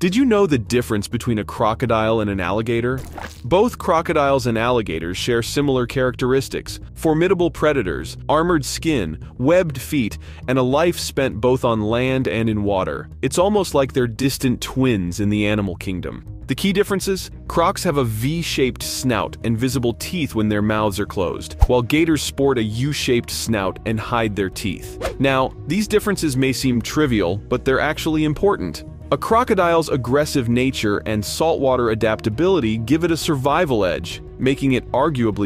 Did you know the difference between a crocodile and an alligator? Both crocodiles and alligators share similar characteristics formidable predators, armored skin, webbed feet, and a life spent both on land and in water. It's almost like they're distant twins in the animal kingdom. The key differences? Crocs have a V-shaped snout and visible teeth when their mouths are closed, while gators sport a U-shaped snout and hide their teeth. Now, these differences may seem trivial, but they're actually important. A crocodile's aggressive nature and saltwater adaptability give it a survival edge, making it arguably